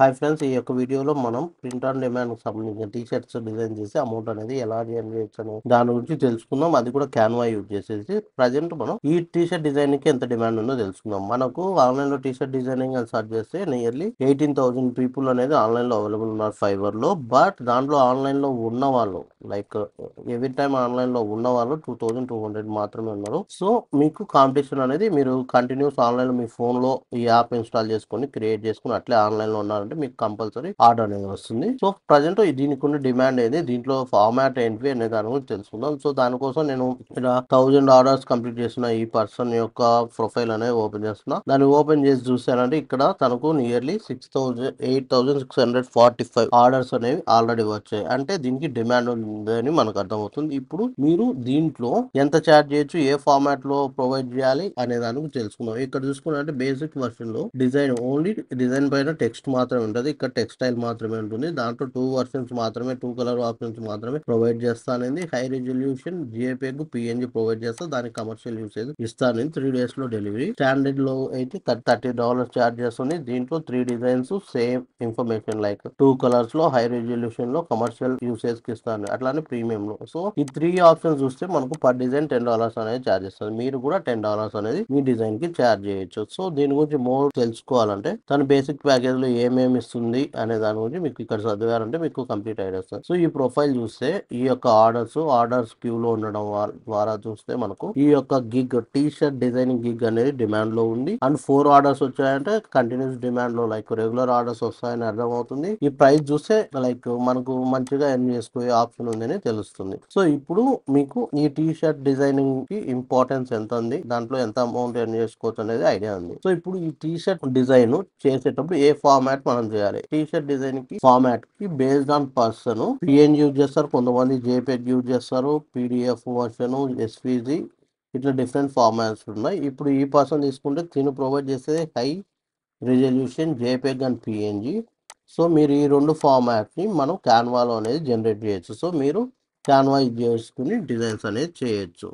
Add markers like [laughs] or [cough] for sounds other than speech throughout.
Hi friends ఈ యొక్క వీడియోలో మనం ప్రింట్ ఆన్ డిమాండ్ సంబంధించిన టీ షర్ట్స్ డిజైన్ చేసి అమౌంట్ అనేది ఎలా జనరేట్ చేయొచ్చు దాని గురించి తెలుసుకుందాం. అది కూడా క్యాన్వా యూజ్ చేసేసి ప్రజెంట్ మనం ఈ టీ షర్ట్ డిజైన్కి ఎంత డిమాండ్ ఉందో తెలుసుకుందాం. మనకు ఆన్లైన్లో టీ షర్ట్ డిజైనింగ్ అని సర్చ్ చేస్తే నియర్లీ ఎయిటీన్ థౌసండ్ పీపుల్ అనేది ఆన్లైన్లో అవైలబుల్ ఉన్నారు ఫైబర్లో బట్ దాంట్లో ఆన్లైన్లో ఉన్న వాళ్ళు లైక్ ఎవ్రీ టైం ఆన్లైన్లో ఉన్నవాళ్ళు ఉన్న వాళ్ళు టూ థౌజండ్ టూ హండ్రెడ్ మాత్రమే ఉన్నారు. సో మీకు కాంపిటీషన్ అనేది మీరు కంటిన్యూస్ ఆన్లైన్లో మీ ఫోన్లో ఈ యాప్ ఇన్స్టాల్ చేసుకొని క్రియేట్ చేసుకుని అట్లే ఆన్లైన్లో ఉన్నారంటే మీకు కంపల్సరీ ఆర్డర్ అనేది వస్తుంది. సో ప్రజెంట్ దీనికి ఉన్న డిమాండ్ ఏది? దీంట్లో ఫార్మాట్ ఏంటి? అనే దాని గురించి తెలుసుకుందాం. సో దానికోసం నేను ఇలా థౌజండ్ ఆర్డర్స్ కంప్లీట్ చేసిన ఈ పర్సన్ యొక్క ప్రొఫైల్ అనేది ఓపెన్ చేస్తున్నా. దాన్ని ఓపెన్ చేసి చూసానంటే ఇక్కడ తనకు nearly six thousand eight thousand six hundred forty five orders అనేవి ఆల్రెడీ వచ్చాయి. అంటే దీనికి డిమాండ్ అని మనకు అర్థమవుతుంది. ఇప్పుడు మీరు దీంట్లో ఎంత చార్జ్ చేయొచ్చు ఏ ఫార్మాట్లో ప్రొవైడ్ చేయాలి అనే దానికి తెలుసుకుందాం. ఇక్కడ చూసుకున్నట్టే బేసిక్ వర్షన్లో డిజైన్ ఓన్లీ డిజైన్ పైన టెక్స్ట్ మాత్రమే ఉంటుంది. ఇక్కడ టెక్స్టైల్ మాత్రమే ఉంటుంది. దాంట్లో టూ వర్షన్స్ మాత్రమే టూ కలర్ ఆప్షన్స్ మాత్రమే ప్రొవైడ్ చేస్తానండి high resolution JPEG PNG provide చేస్తా. దానికి కమర్షియల్ యూసేజ్ ఇస్తాను త్రీ డేస్లో డెలివరీ స్టాండర్డ్లో అయితే థర్టీ డాలర్స్ చార్జ్ చేస్తుంది. దీంట్లో three designs same information like two కలర్స్లో హై రెజల్యూషన్లో కమర్షియల్ యూసేజ్కి ఇస్తాను. అట్లానే ప్రీమియం లో సో ఈ త్రీ ఆప్షన్ చూస్తే మనకు పర్ డిజైన్ టెన్ డాలర్స్ అనేది చార్జ్ చేస్తుంది. మీరు కూడా టెన్ డాలర్స్ అనేది మీ డిజైన్కి చార్జ్ చేయొచ్చు. సో దీని గురించి మోర్ తెలుసుకోవాలంటే తన బేసిక్ ప్యాకేజ్లో ఏమేమి ఇస్తుంది అనే దాని గురించి మీకు ఇక్కడ చదివారంటే మీకు కంప్లీట్ ఐడియా వస్తుంది. సో ఈ ప్రొఫైల్ చూస్తే ఈ యొక్క ఆర్డర్స్ ఆర్డర్స్ క్యూ లో ఉండడం ద్వారా చూస్తే మనకు ఈ యొక్క gig T shirt designing gig అనేది డిమాండ్లో ఉంది. అండ్ ఫోర్ ఆర్డర్స్ వచ్చాయంటే కంటిన్యూస్ డిమాండ్లో లైక్ రెగ్యులర్ ఆర్డర్స్ వస్తాయని అర్థం అవుతుంది ఈ ప్రైస్ చూస్తే లైక్ మనకు మంచిగా ఎర్న్ చేసుకోవే ఆప్షన్ ఉందని తెలుస్తుంది. సో ఇప్పుడు మీకు ఈ టీ షర్ట్ డిజైనింగ్కి ఇంపార్టెన్స్ ఎంత ఉంది దాంట్లో ఎంత అమౌంట్ ఎర్న్ చేసుకోవచ్చు అనేది ఐడియా ఉంది. సో ఇప్పుడు ఈ టీ షర్ట్ డిజైన్ చేసేటప్పుడు ఏ ఫార్మాట్ మనం చేయాలి? టీ షర్ట్ డిజైన్కి ఫార్మాట్కి based on person. PN use చేస్తారు కొంతమంది జేపీఎగ్ యూజ్ చేస్తారు పీడిఎఫ్ వర్షన్ ఎస్పీజీ ఇట్లా డిఫరెంట్ ఫార్మాట్స్ ఉన్నాయి. ఇప్పుడు ఈ పర్సన్ తీసుకుంటే తిను ప్రొవైడ్ చేసేది high resolution JPEG and PNG so మీరు ఈ రెండు ఫార్మాట్ని మనం క్యాన్వాలో అనేది జనరేట్ చేయొచ్చు. సో మీరు క్యాన్వా ఇది చేసుకుని డిజైన్స్ అనేది చేయొచ్చు.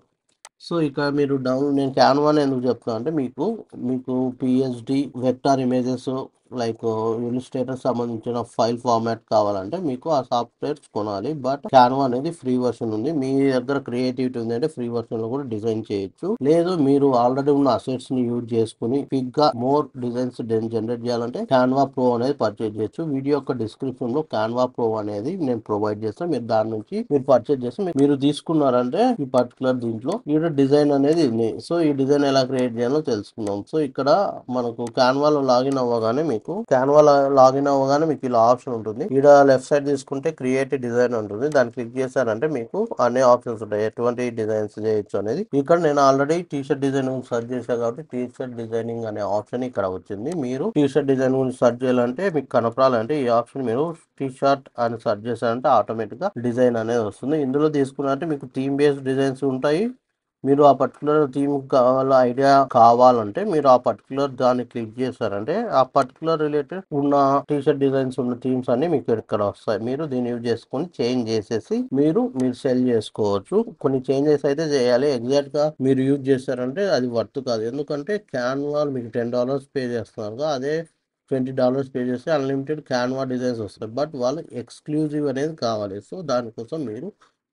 సో ఇక్కడ మీరు డౌన్ నేను క్యాన్వాని ఎందుకు చెప్తున్నా అంటే మీకు మీకు PSD vector images like illustrator సంబంధించిన ఫైల్ ఫార్మాట్ కావాలంటే మీకు ఆ సాఫ్ట్వేర్స్ కొనాలి. బట్ క్యాన్వా అనేది ఫ్రీ వర్షన్ ఉంది. మీ దగ్గర క్రియేటివిటీ ఉంది అంటే ఫ్రీ వర్షన్లో కూడా డిజైన్ చేయొచ్చు. లేదు మీరు ఆల్రెడీ ఉన్న అసెట్స్ని యూజ్ చేసుకుని క్విక్గా మోర్ డిజైన్స్ జనరేట్ చేయాలంటే క్యాన్వా ప్రో అనేది పర్చేజ్ చేయొచ్చు. వీడియో యొక్క డిస్క్రిప్షన్లో క్యాన్వా ప్రో అనేది నేను ప్రొవైడ్ చేస్తాను. మీరు దాని నుంచి మీరు పర్చేజ్ చేసి మీరు తీసుకున్నారంటే ఈ పర్టికులర్ దీంట్లో ఇక్కడ డిజైన్ అనేది ఉంది సో ఈ డిజైన్ ఎలా క్రియేట్ చేయాలో తెలుసుకుందాం. సో ఇక్కడ మనకు క్యాన్వాలో లాగిన్ అవ్వగానే మీకు క్యాన్వా లాగిన్ అవ్వగానే మీకు ఇలా ఆప్షన్ ఉంటుంది. ఇక్కడ లెఫ్ట్ సైడ్ తీసుకుంటే క్రియేట్ డిజైన్ ఉంటుంది. దాన్ని క్లిక్ చేశారంటే మీకు అన్ని ఆప్షన్స్ ఉంటాయి. ఎటువంటి డిజైన్స్ చేయొచ్చు అనేది. ఇక్కడ నేను already T shirt design search చేశాను కాబట్టి టీ షర్ట్ డిజైనింగ్ అనే ఆప్షన్ ఇక్కడ వచ్చింది. మీరు టీ షర్ట్ డిజైన్ గురించి సర్చ్ చేయాలంటే మీకు కనపడాలంటే ఈ ఆప్షన్ మీరు టీ షర్ట్ అని సర్చ్ చేశారంటే ఆటోమేటిక్గా డిజైన్ అనేది వస్తుంది. ఇందులో తీసుకున్నారంటే మీకు థీమ్ బేస్డ్ డిజైన్స్ ఉంటాయి. మీరు ఆ పర్టికులర్ థీమ్ కావాల ఐడియా కావాలంటే మీరు ఆ పర్టికులర్ దాన్ని క్లిక్ చేస్తారంటే ఆ పర్టికులర్ రిలేటెడ్ ఉన్న టీ షర్ట్ డిజైన్స్ ఉన్న థీమ్స్ అన్ని మీకు ఇక్కడ వస్తాయి. మీరు దీన్ని యూజ్ చేసుకొని చేంజ్ చేసేసి మీరు మీరు సెల్ చేసుకోవచ్చు. కొన్ని చేంజెస్ అయితే చేయాలి. ఎగ్జాక్ట్గా మీరు యూజ్ చేశారంటే అది వర్త్ కాదు. ఎందుకంటే క్యాన్వా మీకు టెన్ డాలర్స్ పే చేస్తున్నారు. అదే ట్వంటీ డాలర్స్ పే చేస్తే అన్లిమిటెడ్ క్యాన్వా డిజైన్స్ వస్తాయి. బట్ వాళ్ళు ఎక్స్క్లూజివ్ అనేది కావాలి. సో దానికోసం మీరు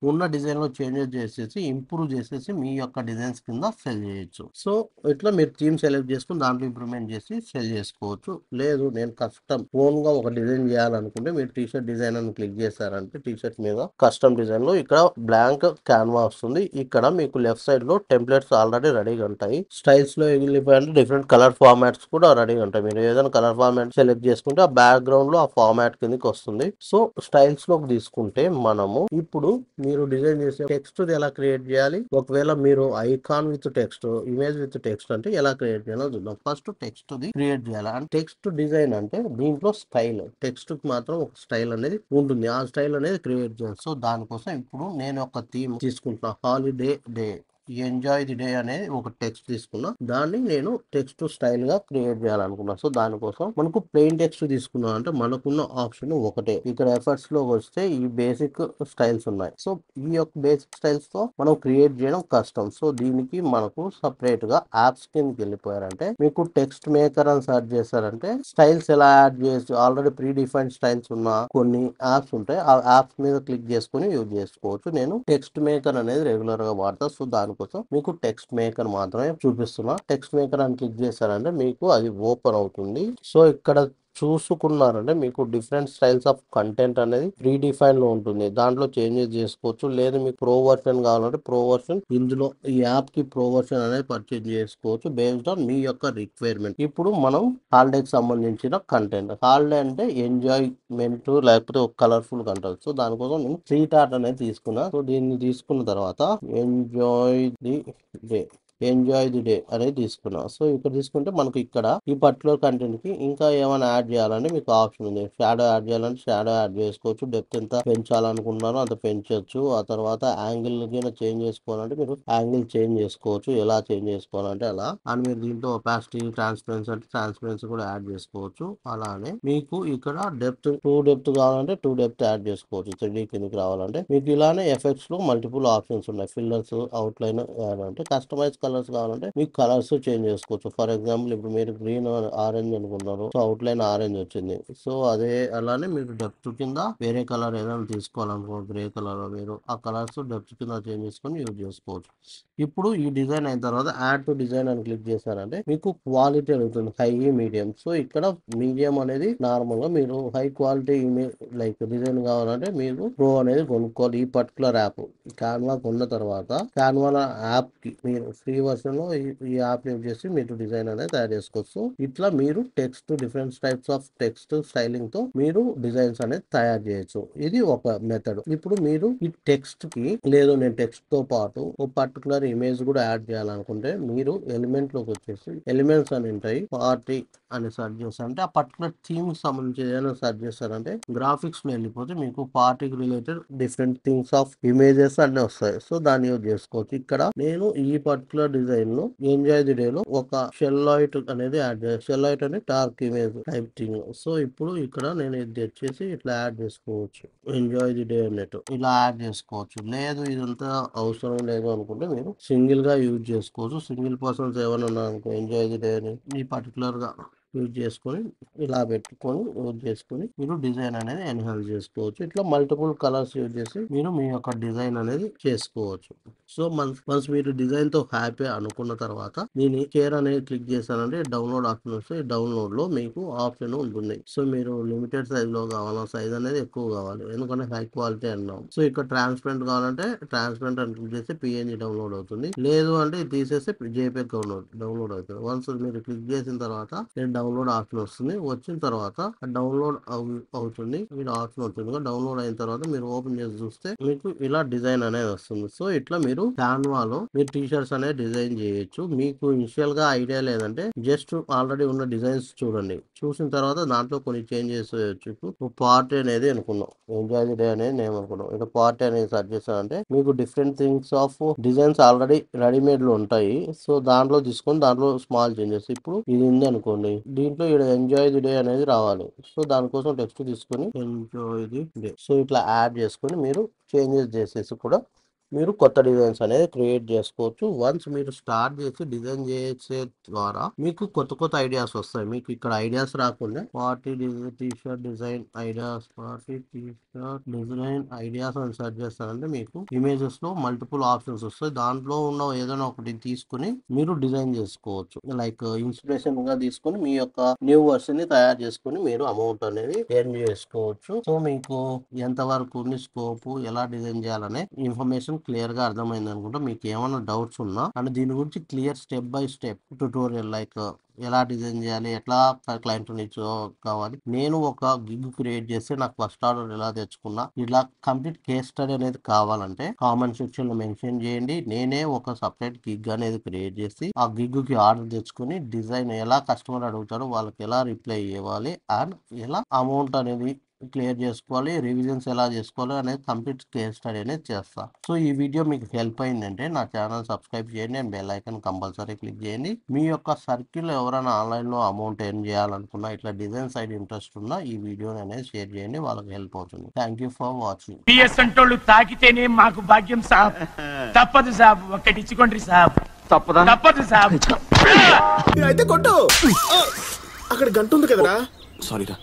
ఉన్న డిజైన్లో చేంజెస్ చేసేసి ఇంప్రూవ్ చేసేసి మీ యొక్క డిజైన్స్ కింద సెల్ చేయొచ్చు. సో ఇట్లా మీరు థీమ్ సెలెక్ట్ చేసుకుని దాంట్లో ఇంప్రూవ్మెంట్ చేసి సెల్ చేసుకోవచ్చు. లేదు నేను కస్టమ్ ఓన్గా ఒక డిజైన్ చేయాలనుకుంటే మీరు టీ షర్ట్ డిజైన్ అని క్లిక్ చేశారంటే టీ షర్ట్ మీద కస్టమ్ డిజైన్లో ఇక్కడ బ్లాంక్ క్యాన్వా వస్తుంది. ఇక్కడ మీకు లెఫ్ట్ సైడ్లో టెంప్లెట్స్ ఆల్రెడీ రెడీగా ఉంటాయి. స్టైల్స్లో వెళ్ళిపోయాలంటే డిఫరెంట్ కలర్ ఫార్మాట్స్ కూడా రెడీగా ఉంటాయి. మీరు ఏదైనా కలర్ ఫార్మాట్ సెలెక్ట్ చేసుకుంటే ఆ బ్యాక్గ్రౌండ్లో ఆ ఫార్మాట్ కిందకి వస్తుంది. సో స్టైల్స్లో తీసుకుంటే మనము ఇప్పుడు మీరు డిజైన్ చేసే టెక్స్ట్ ఎలా క్రియేట్ చేయాలి? ఒకవేళ మీరు icon with text image with text అంటే ఎలా క్రియేట్ చేయాలో చూద్దాం. ఫస్ట్ టెక్స్ట్ ది క్రియేట్ చేయాలి. అంటే టెక్స్ట్ డిజైన్ అంటే దీంట్లో స్టైల్ టెక్స్ట్కి మాత్రం ఒక స్టైల్ అనేది ఉంటుంది. ఆ స్టైల్ అనేది క్రియేట్ చేయాలి. సో దానికోసం ఇప్పుడు నేను ఒక థీమ్ తీసుకుంటున్నా. Holiday day enjoy the day అనేది ఒక టెక్స్ట్ తీసుకున్నా. దాన్ని నేను టెక్స్ట్ స్టైల్గా క్రియేట్ చేయాలనుకున్నా. సో దానికోసం మనకు ప్లెయిన్ టెక్స్ట్ తీసుకున్నా అంటే మనకున్న ఆప్షన్ ఒకటే. ఇక్కడ ఎఫర్ట్స్లో వస్తే ఈ బేసిక్ స్టైల్స్ ఉన్నాయి. సో ఈ యొక్క బేసిక్ స్టైల్స్తో మనం క్రియేట్ చేయడం కష్టం. సో దీనికి మనకు సపరేట్గా యాప్స్ కిందకి వెళ్ళిపోయారంటే మీకు టెక్స్ట్ మేకర్ అని సెర్చ్ చేశారంటే స్టైల్స్ ఎలా యాడ్ చేసి ఆల్రెడీ ప్రీ డిఫైన్డ్ స్టైల్స్ ఉన్న కొన్ని యాప్స్ ఉంటాయి. ఆ యాప్స్ మీద క్లిక్ చేసుకుని యూజ్ చేసుకోవచ్చు. నేను టెక్స్ట్ మేకర్ అనేది రెగ్యులర్గా వాడతా. సో కోసం మీకు టెక్స్ట్ మేకర్ మాత్రమే చూపిస్తున్నా. టెక్స్ట్ మేకర్ అని క్లిక్ చేశారంటే మీకు అది ఓపెన్ అవుతుంది. సో ఇక్కడ చూసుకున్నారంటే మీకు డిఫరెంట్ స్టైల్స్ ఆఫ్ కంటెంట్ అనేది ప్రీ డిఫైన్లో ఉంటుంది. దాంట్లో చేంజెస్ చేసుకోవచ్చు. లేదా మీకు ప్రో వర్షన్ కావాలంటే ప్రో వర్షన్ ఇందులో ఈ యాప్కి ప్రో వర్షన్ అనేది పర్చేజ్ చేసుకోవచ్చు బేస్డ్ ఆన్ మీ యొక్క రిక్వైర్మెంట్ ఇప్పుడు మనం హాలిడేకి సంబంధించిన కంటెంట్ హాలిడే అంటే ఎంజాయ్మెంట్ లేకపోతే ఒక కలర్ఫుల్ కంటెంట్ సో దానికోసం నేను స్ట్రీట్ ఆర్ట్ అనేది తీసుకున్నా. సో దీన్ని తీసుకున్న తర్వాత enjoy the day enjoy the day అనేది తీసుకున్నాం. సో ఇక్కడ తీసుకుంటే మనకు ఇక్కడ ఈ పర్టికులర్ కంటెంట్కి ఇంకా ఏమైనా యాడ్ చేయాలంటే మీకు ఆప్షన్ ఉంది. షాడో యాడ్ చేయాలంటే షాడో యాడ్ చేసుకోవచ్చు. డెప్త్ ఎంత పెంచాలనుకున్నారో అంత పెంచవచ్చు ఆ తర్వాత యాంగిల్ చేంజ్ చేసుకోవాలంటే మీరు యాంగిల్ చేంజ్ చేసుకోవచ్చు. ఎలా చేంజ్ చేసుకోవాలంటే అలా. అండ్ మీరు దీంట్లో ఒపాసిటీ ట్రాన్స్పరెన్సీ అంటే ట్రాన్స్పరెన్సీ కూడా యాడ్ చేసుకోవచ్చు. అలానే మీకు ఇక్కడ డెప్త్ టూ డెప్త్ కావాలంటే టూ డెప్త్ యాడ్ చేసుకోవచ్చు. త్రీ కిందకి రావాలంటే మీకు ఇలానే ఎఫెక్ట్స్లో మల్టిపుల్ ఆప్షన్స్ ఉన్నాయి. ఫిల్లర్స్ అవుట్ లైన్ అంటే కస్టమైజ్ కలర్స్ కావాలంటే మీకు కలర్స్ చేంజ్ చేసుకోవచ్చు. ఫర్ ఎగ్జాంపుల్ ఇప్పుడు మీరు గ్రీన్ ఆరెంజ్ అనుకున్నారు. సో అవుట్ లైన్ ఆరెంజ్ వచ్చింది. సో అదే అలానే మీరు డెప్త్ కింద వేరే కలర్ ఏదైనా తీసుకోవాలనుకో గ్రే కలర్ మీరు ఆ కలర్స్ డెప్త్ కింద చేంజ్ చేసుకొని యూజ్ చేసుకోవచ్చు. ఇప్పుడు ఈ డిజైన్ అయిన తర్వాత యాడ్ టు డిజైన్ అని క్లిక్ చేశారంటే మీకు క్వాలిటీ అడుగుతుంది. High medium. సో ఇక్కడ మీడియం అనేది నార్మల్గా మీరు high quality image like design కావాలంటే మీరు ప్రో అనేది కొనుక్కోవాలి. ఈ పర్టికులర్ యాప్. కాన్వా కొన్న తర్వాత కాన్వా యాప్కి మీరు ఫ్రీ వర్షన్లో ఈ- యాప్ యూజ్ చేసి మీరు డిజైన్ అనేది తయారు చేసుకోవచ్చు. ఇట్లా మీరు text different types of text స్టైలింగ్తో మీరు డిజైన్స్ అనేది తయారు చేయొచ్చు. ఇది ఒక మెథడ్. ఇప్పుడు మీరు ఈ టెక్స్ట్కి లేదు నేను టెక్స్ట్తో పాటు ఒక పర్టికులర్ ఇమేజ్ కూడా యాడ్ చేయాలనుకుంటే మీరు ఎలిమెంట్లోకి వచ్చేసి ఎలిమెంట్స్ అని ఉంటాయి. పార్టీ అని సెర్చ్ చేస్తారంటే ఆ పర్టికులర్ థీమ్ సంబంధించి ఏదైనా సెర్చ్ చేస్తారంటే గ్రాఫిక్స్ వెళ్ళిపోతే మీకు పార్టీకి related different things of images అన్ని వస్తాయి. సో దాన్ని యూజ్ చేసుకోవచ్చు. ఇక్కడ నేను ఈ పర్టికులర్ డిజైన్లో ఎంజాయ్ ది డే లో ఒక షెల్లాయిట్ అనేది యాడ్ చేయాలి. షెల్లాయిట్ అనే టార్క్ ఇమేజ్ టైప్ థింగ్ సో ఇప్పుడు ఇక్కడ నేను ఇది తెచ్చేసి ఇట్లా యాడ్ చేసుకోవచ్చు. ఎంజాయ్ ది డే అన్నట్టు. ఇలా యాడ్ చేసుకోవచ్చు. లేదు ఇదంతా అవసరం లేదు అనుకుంటే మీరు సింగిల్గా యూజ్ చేసుకోవచ్చు. సింగిల్ పర్సన్స్ ఏమైనా ఉన్నారనుకో ఎంజాయ్ ది డే అని ఈ పర్టికులర్గా యూజ్ చేసుకొని ఇలా పెట్టుకొని యూజ్ చేసుకొని మీరు డిజైన్ అనేది ఎన్హాన్స్ చేసుకోవచ్చు. ఇట్లా మల్టిపుల్ కలర్స్ యూజ్ చేసి మీరు మీ యొక్క డిజైన్ అనేది చేసుకోవచ్చు. సో మంత్ మంత్స్ మీరు డిజైన్తో హ్యాపీ అనుకున్న తర్వాత దీని షేర్ అనేది క్లిక్ చేశానంటే డౌన్లోడ్ ఆప్షన్ వస్తే డౌన్లోడ్లో మీకు ఆప్షన్ ఉంటుంది. సో మీరు లిమిటెడ్ సైజ్లో కావాలా? సైజ్ అనేది ఎక్కువ కావాలి. ఎందుకంటే హై క్వాలిటీ అన్నాం. సో ఇక్కడ ట్రాన్స్పరెంట్ కావాలంటే ట్రాన్స్పరెంట్ అని క్లిక్ చేస్తే పిఎన్జి డౌన్లోడ్ అవుతుంది. లేదు అంటే తీసేస్తే జేపీఎగ్ డౌన్లోడ్ డౌన్లోడ్ అవుతుంది. వన్స్ మీరు క్లిక్ చేసిన తర్వాత నేను డౌన్లోడ్ ఆప్షన్ వస్తుంది. వచ్చిన తర్వాత డౌన్లోడ్ అవుతుంది. మీరు ఆప్షన్ అవుతుంది డౌన్లోడ్ అయిన తర్వాత మీరు ఓపెన్ చేసి చూస్తే మీకు ఇలా డిజైన్ అనేది వస్తుంది. సో ఇట్లా మీరు క్యాన్వాలో మీరు టీ షర్ట్స్ అనేది డిజైన్ చేయొచ్చు. మీకు ఇనిషియల్గా ఐడియా లేదంటే జస్ట్ ఆల్రెడీ ఉన్న డిజైన్స్ చూడండి. చూసిన తర్వాత దాంట్లో కొన్ని చేంజెస్ చేయొచ్చు. ఇప్పుడు పార్టీ అనేది అనుకున్నాం ఎంజాయ్ డే అనేది నేను అనుకున్నాం ఇక్కడ పార్టీ అనేది సెర్చ్ చేస్తానంటే మీకు different things of designs already రెడీమేడ్లో ఉంటాయి. సో దాంట్లో తీసుకొని దాంట్లో స్మాల్ చేంజెస్. ఇప్పుడు ఇది ఉంది అనుకోండి. దీంట్లో ఇక్కడ ఎంజాయ్ ది డే అనేది రావాలి. సో దానికోసం టెక్స్ట్ తీసుకొని ఎంజాయ్ ది డే. సో ఇట్లా యాడ్ చేసుకొని మీరు చేంజెస్ చేసేసి కూడా మీరు కొత్త డిజైన్స్ అనేది క్రియేట్ చేసుకోవచ్చు. వన్స్ మీరు స్టార్ట్ చేసి డిజైన్ చేసే ద్వారా మీకు కొత్త కొత్త ఐడియాస్ వస్తాయి. మీకు ఇక్కడ ఐడియాస్ రాకుండా party T shirt design ideas party T shirt design ideas అని సెర్చ్ చేస్తారంటే మీకు ఇమేజెస్లో మల్టిపుల్ ఆప్షన్స్ వస్తాయి. దాంట్లో ఉన్న ఏదైనా ఒకటి తీసుకుని మీరు డిజైన్ చేసుకోవచ్చు. లైక్ ఇన్స్పిరేషన్గా తీసుకొని మీ యొక్క న్యూ వర్షన్ని తయారు చేసుకొని మీరు అమౌంట్ అనేది ఎర్న్ చేసుకోవచ్చు. సో మీకు ఎంత వరకు ఉంది స్కోప్ ఎలా డిజైన్ చేయాలనే ఇన్ఫర్మేషన్ క్లియర్గా అర్థమైంది అనుకుంటా. మీకు ఏమైనా డౌట్స్ ఉన్నా అండ్ దీని గురించి clear step by step tutorial like ఎలా డిజైన్ చేయాలి ఎట్లా క్లయింట్ నుంచి కావాలి. నేను ఒక గిగ్ క్రియేట్ చేస్తే నాకు ఫస్ట్ ఆర్డర్ ఎలా తెచ్చుకున్నా ఇలా కంప్లీట్ కేస్ స్టడీ అనేది కావాలంటే కామెంట్ సెక్షన్లో మెన్షన్ చేయండి. నేనే ఒక సపరేట్ గిగ్ అనేది క్రియేట్ చేసి ఆ గిగ్కి ఆర్డర్ తెచ్చుకొని డిజైన్ ఎలా కస్టమర్ అడుగుతారో వాళ్ళకి ఎలా రిప్లై ఇవ్వాలి అండ్ ఎలా అమౌంట్ అనేది క్లియర్ చేసుకోవాలి రివిజన్స్ ఎలా చేసుకోవాలి అనేది కంప్లీట్ కేస్ స్టడీ అనేది చేస్తా. సో ఈ వీడియో మీకు హెల్ప్ అయిందంటే నా ఛానల్ సబ్స్క్రైబ్ చేయండి and bell icon compulsory click చేయండి. మీ యొక్క సర్కిల్ ఎవరైనా ఆన్లైన్లో అమౌంట్ ఎర్న్ చేయాలనుకున్నా ఇట్లా డిజైన్ సైడ్ ఇంట్రెస్ట్ ఉన్నా ఈ వీడియోని అనేది షేర్ చేయండి వాళ్ళకి హెల్ప్ అవుతుంది. Thank you for watching. PS అంటోళ్ళు తాకితేనే మాకు భాగ్యం సాబ్. [laughs] తప్పదు సాబ్ ఒక్కటిచ్చుకోండి సాబ్. తప్పదా? తప్పదు సాబ్. [laughs] అయితే కొట్టు. అక్కడ గంట ఉంది కదరా? సారీరా.